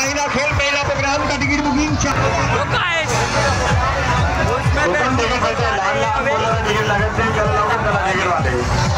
पहिला खेल पहिला प्रोग्राम का टिकट बुकिंग लहान लहान